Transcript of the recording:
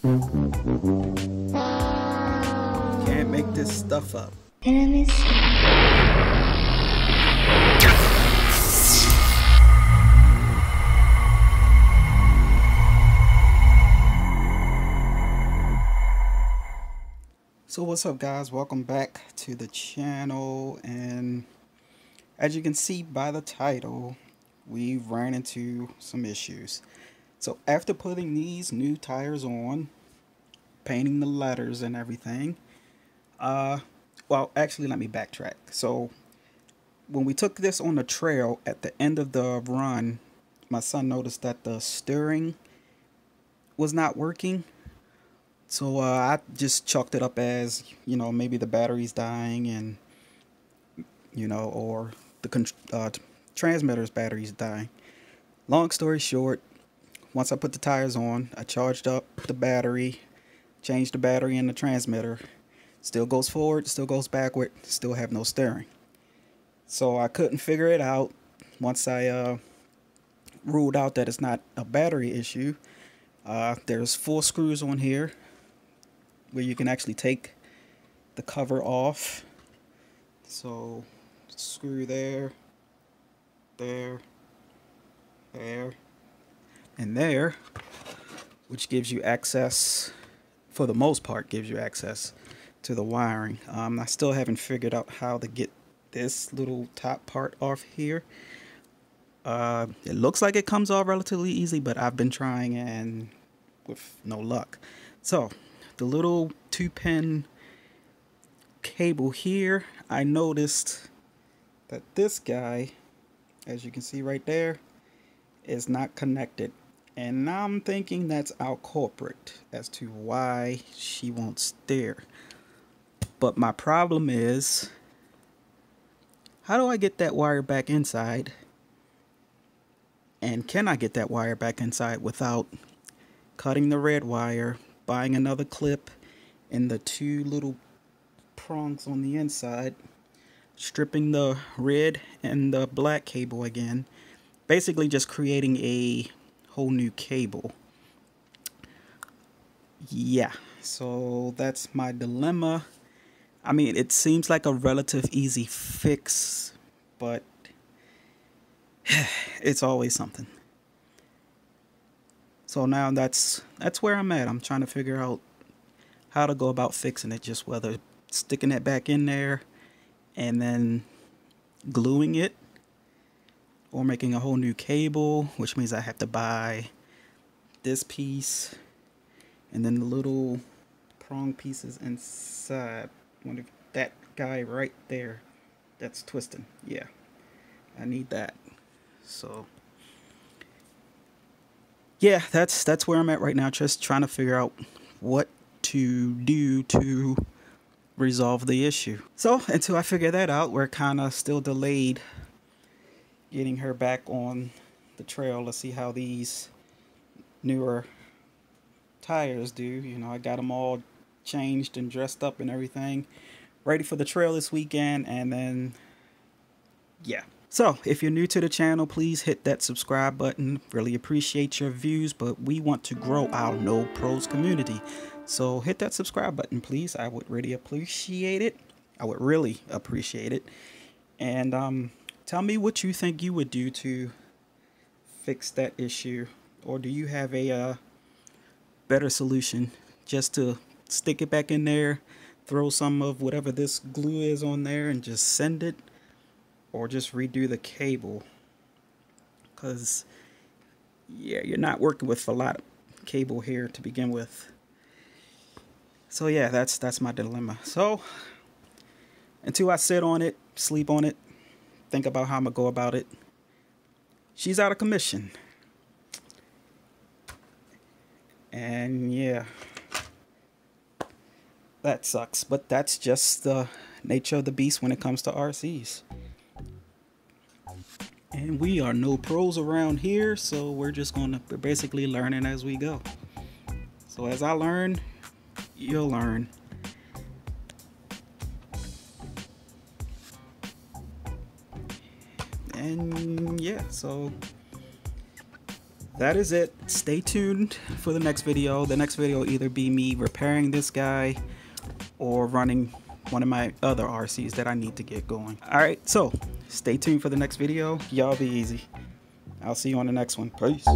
Can't make this stuff up. Enemies. So what's up guys, welcome back to the channel and as you can see by the title, we ran into some issues. So after putting these new tires on, painting the letters and everything, uh, well actually let me backtrack. So when we took this on the trail at the end of the run, my son noticed that the steering was not working so uh, I just chalked it up as, you know, maybe the battery's dying and, you know, or the uh, transmitter's battery's dying. Long story short, once I put the tires on, I charged up the battery, changed the battery in the transmitter. Still goes forward, still goes backward, still have no steering. So I couldn't figure it out. Once I uh, ruled out that it's not a battery issue, uh, there's four screws on here where you can actually take the cover off. So screw there, there, there, and there, which gives you access, for the most part, gives you access to the wiring. Um, I still haven't figured out how to get this little top part off here. Uh, it looks like it comes off relatively easy, but I've been trying and with no luck. So the little two pin cable here, I noticed that this guy, as you can see right there, is not connected. And now I'm thinking that's our culprit as to why she won't stare. But my problem is, how do I get that wire back inside? And can I get that wire back inside without cutting the red wire, buying another clip and the two little prongs on the inside stripping the red and the black cable again basically just creating a whole new cable yeah so that's my dilemma I mean it seems like a relative easy fix but it's always something so now that's that's where I'm at. I'm trying to figure out how to go about fixing it. Just whether sticking it back in there and then gluing it or making a whole new cable, which means I have to buy this piece and then the little prong pieces inside. One of that guy right there that's twisting. Yeah, I need that. So yeah, that's that's where I'm at right now. Just trying to figure out what to do to resolve the issue. So until I figure that out, we're kind of still delayed getting her back on the trail. Let's see how these newer tires do. You know, I got them all changed and dressed up and everything, ready for the trail this weekend, and then yeah. So, if you're new to the channel, please hit that subscribe button. Really appreciate your views, but we want to grow our No Pros community. So, hit that subscribe button, please. I would really appreciate it. I would really appreciate it. And um, tell me what you think you would do to fix that issue. Or do you have a uh, better solution just to stick it back in there, throw some of whatever this glue is on there, and just send it? or just redo the cable because yeah you're not working with a lot of cable here to begin with so yeah that's that's my dilemma so until I sit on it sleep on it think about how I'm gonna go about it. She's out of commission. And yeah. That sucks but that's just the nature of the beast when it comes to RCs and we are no pros around here so we're just gonna basically learning as we go. So as I learn you'll learn and yeah so that is it. Stay tuned for the next video. The next video will either be me repairing this guy or running one of my other RCs that I need to get going. All right, so stay tuned for the next video. Y'all be easy. I'll see you on the next one. Peace.